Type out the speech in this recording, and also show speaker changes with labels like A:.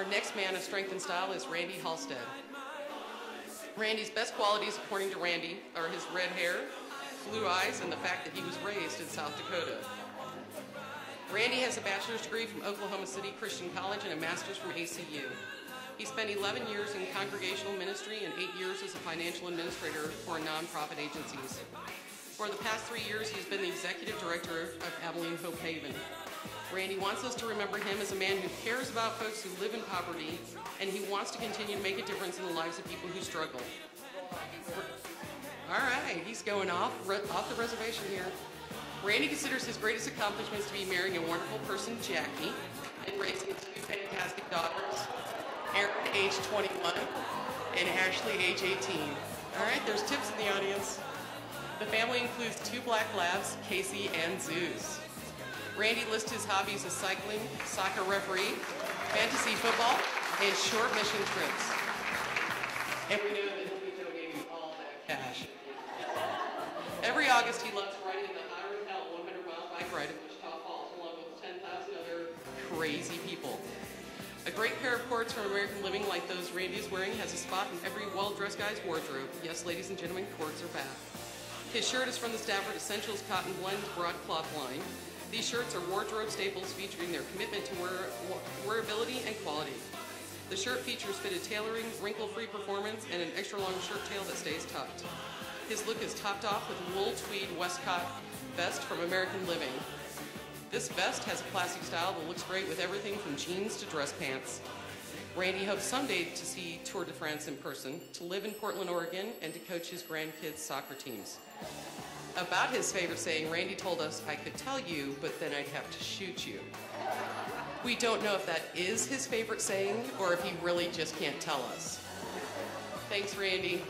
A: Our next man of strength and style is Randy Halstead. Randy's best qualities, according to Randy, are his red hair, blue eyes, and the fact that he was raised in South Dakota. Randy has a bachelor's degree from Oklahoma City Christian College and a master's from ACU. He spent 11 years in congregational ministry and eight years as a financial administrator for nonprofit agencies. For the past three years, he's been the executive director of Abilene Hope Haven. Randy wants us to remember him as a man who cares about folks who live in poverty, and he wants to continue to make a difference in the lives of people who struggle. All right, he's going off, off the reservation here. Randy considers his greatest accomplishments to be marrying a wonderful person, Jackie, and raising two fantastic daughters, Erin, age 21, and Ashley, age 18. All right, there's tips in the audience. The family includes two black labs, Casey and Zeus. Randy lists his hobbies as cycling, soccer referee, fantasy football, and short mission trips. And we know that he'll be donating all that cash. Every August, he loves riding the Hotter'N Hell 100 mile bike ride in Wichita Falls, along with 10,000 other crazy people. A great pair of cords from American Living, like those Randy is wearing, has a spot in every well-dressed guy's wardrobe. Yes, ladies and gentlemen, cords are back. His shirt is from the Stafford Essentials Cotton Blend broadcloth line. These shirts are wardrobe staples featuring their commitment to wear, wearability and quality. The shirt features fitted tailoring, wrinkle-free performance, and an extra-long shirt tail that stays tucked. His look is topped off with a wool tweed Westcott vest from American Living. This vest has a classic style that looks great with everything from jeans to dress pants. Randy hopes someday to see Tour de France in person, to live in Portland, Oregon, and to coach his grandkids' soccer teams. About his favorite saying, Randy told us, I could tell you, but then I'd have to shoot you. We don't know if that is his favorite saying or if he really just can't tell us. Thanks, Randy.